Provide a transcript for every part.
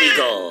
Beagle.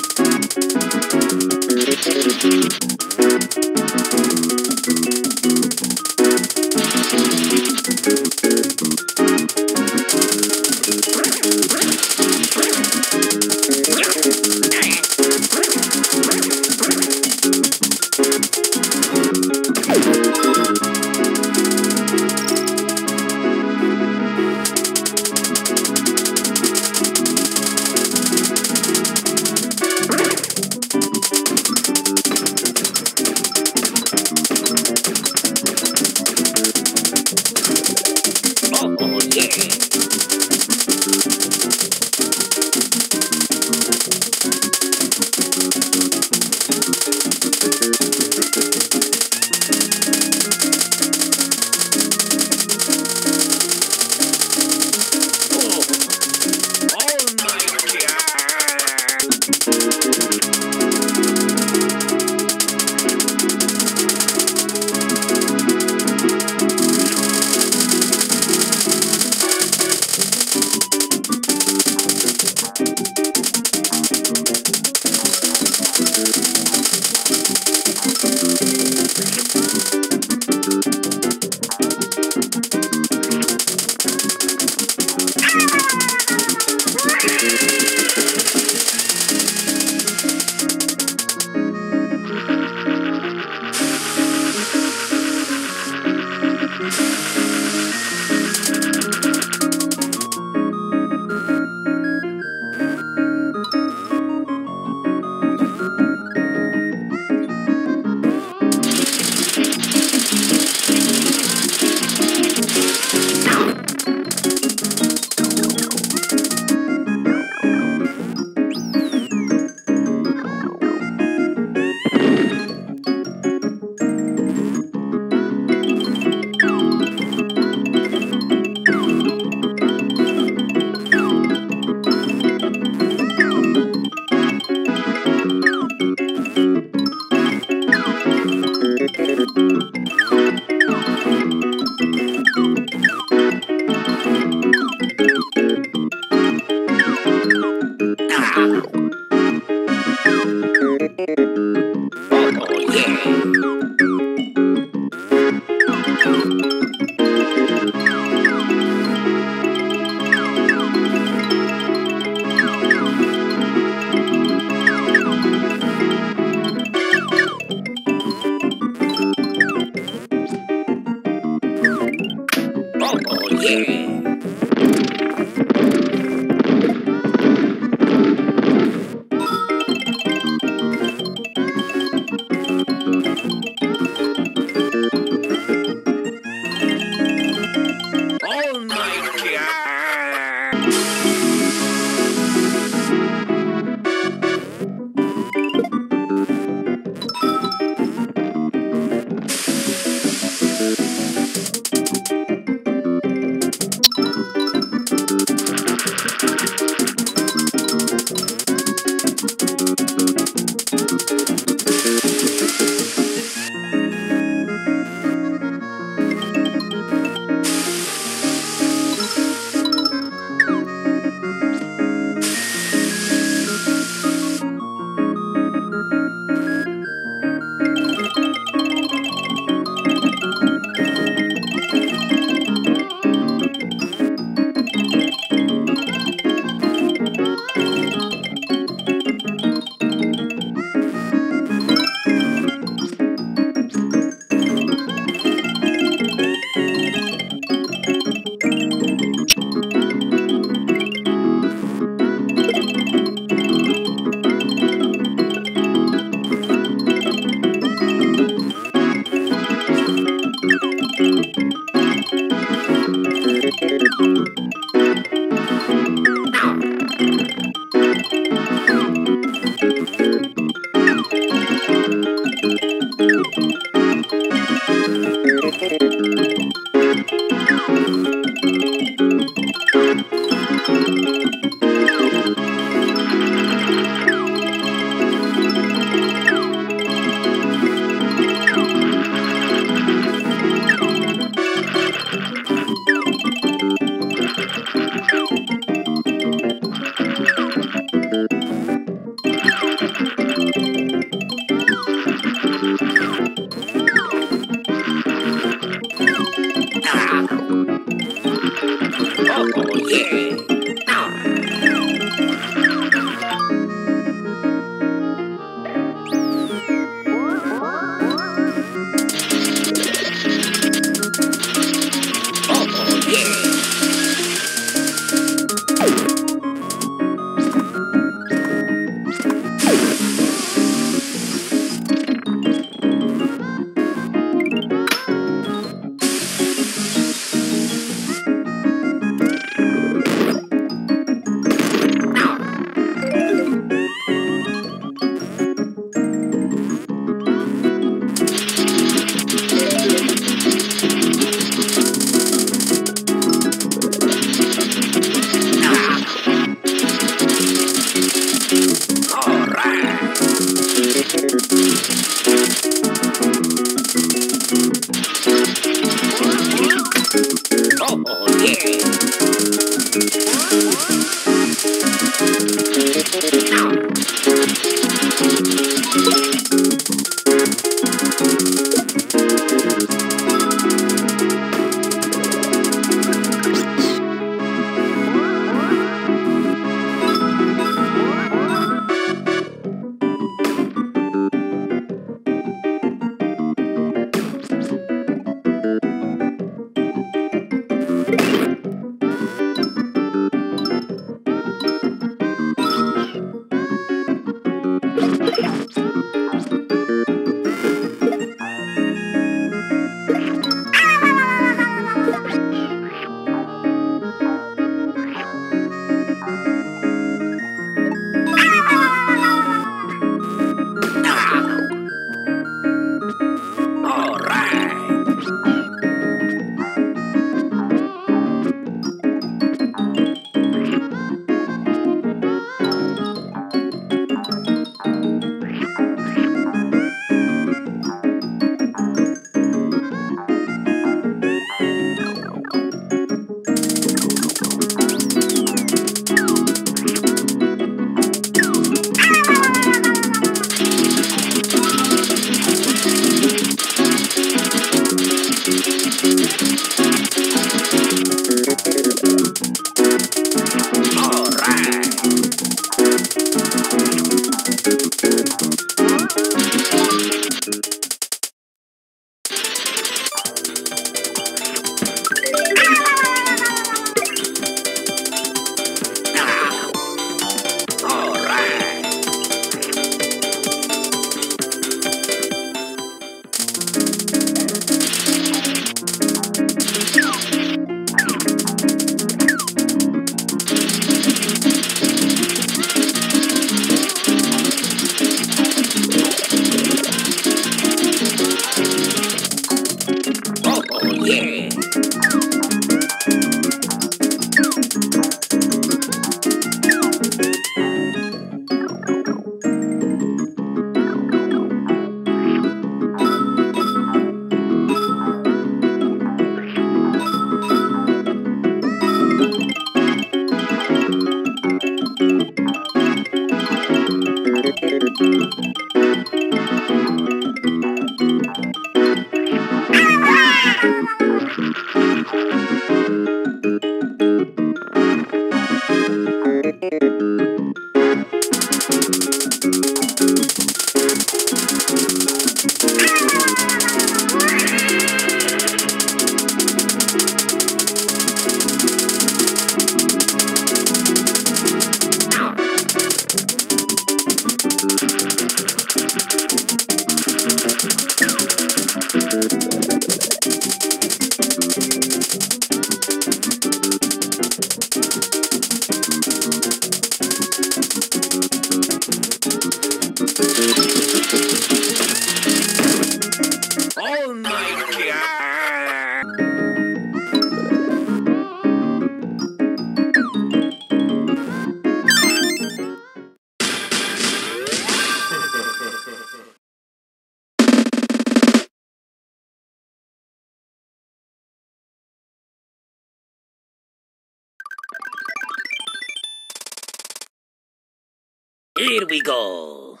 Here we go.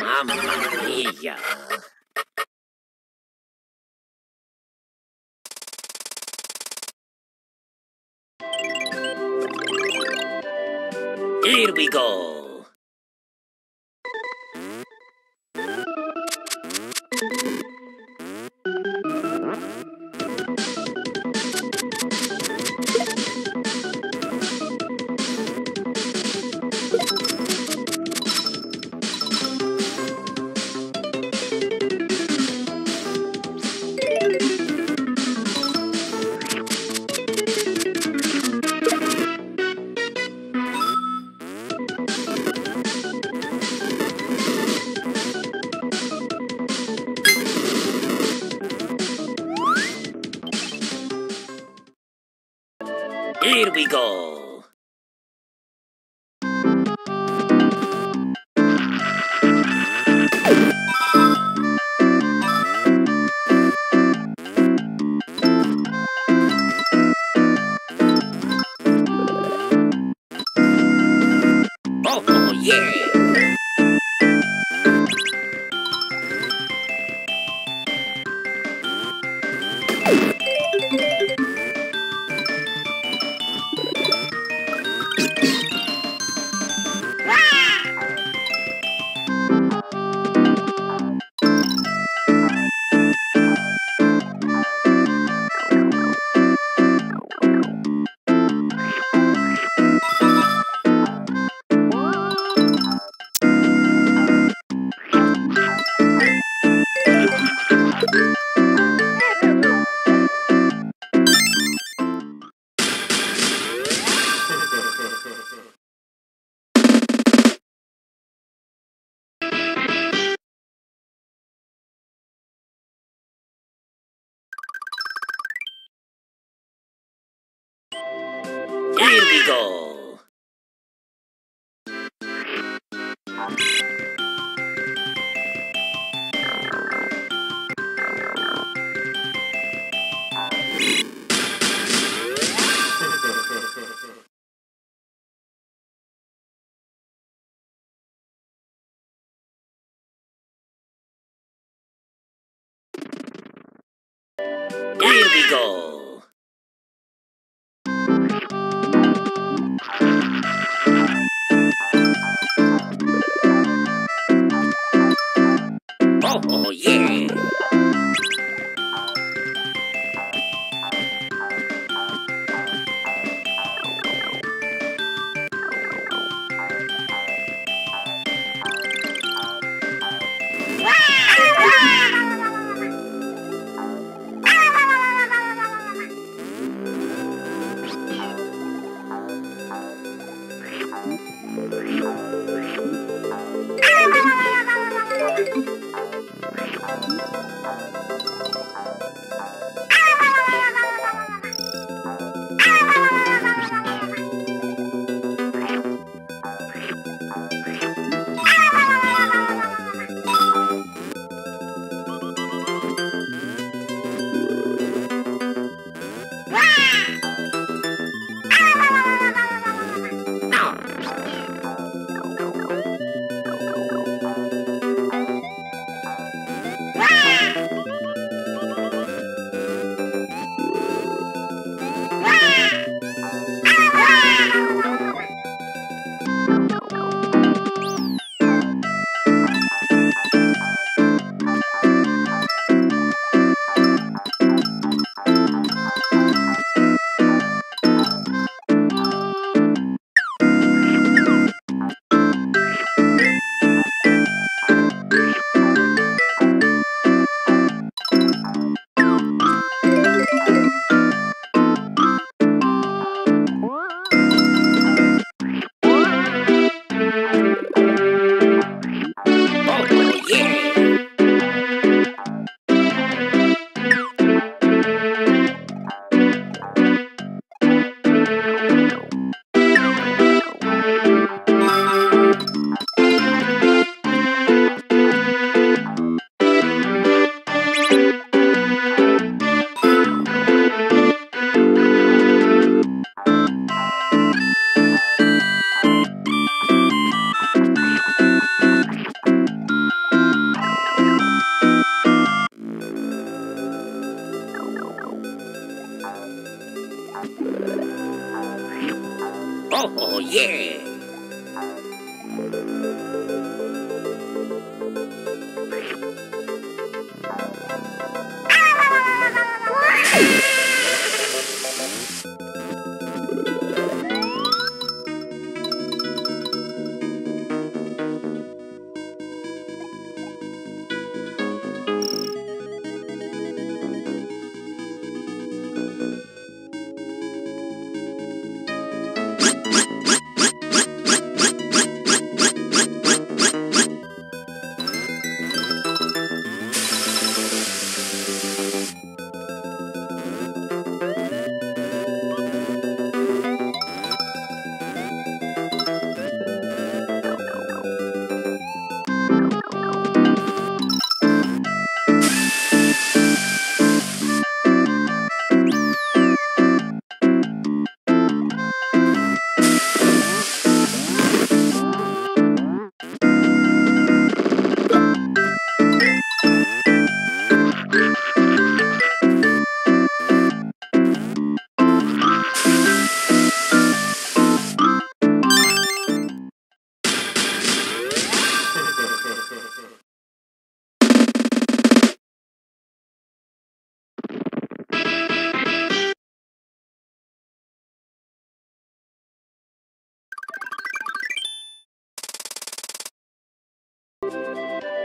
Mamma mia! Here we go. Yeah!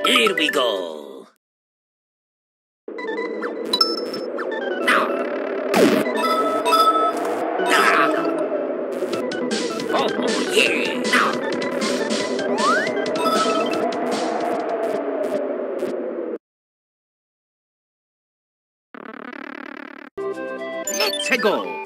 Here we go. Now. Now. Oh, oh yeah. Now. Let's go.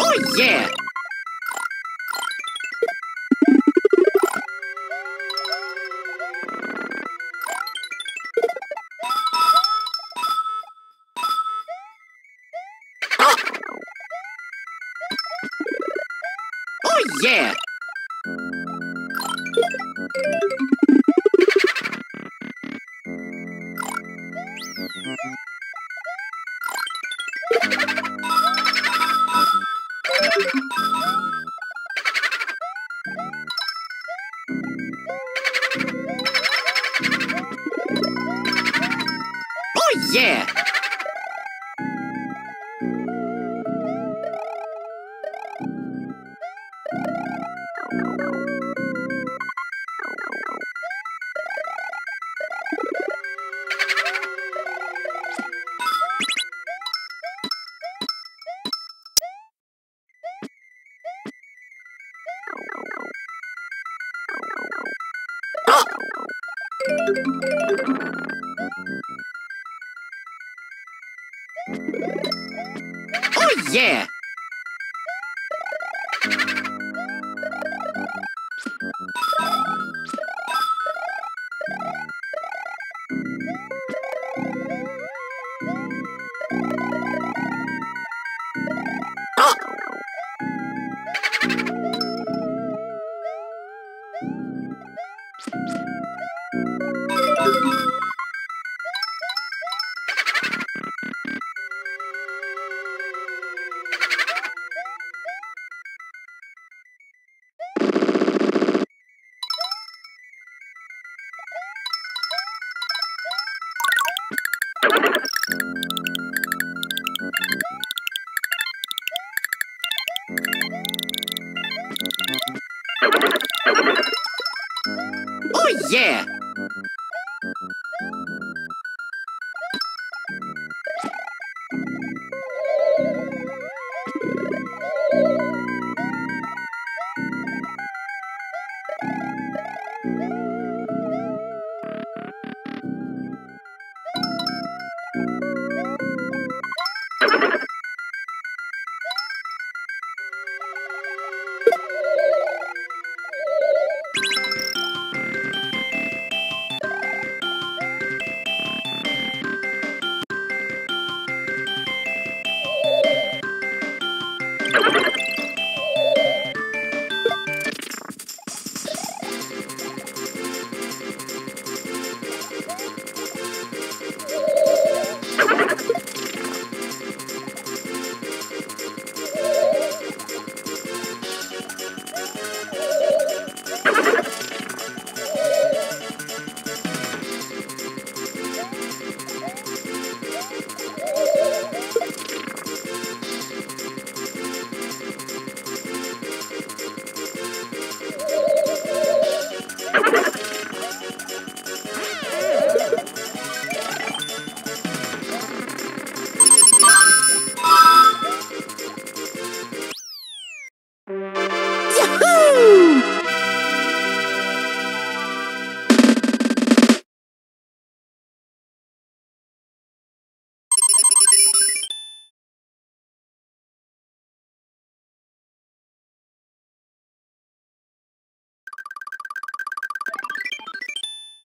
Oh yeah!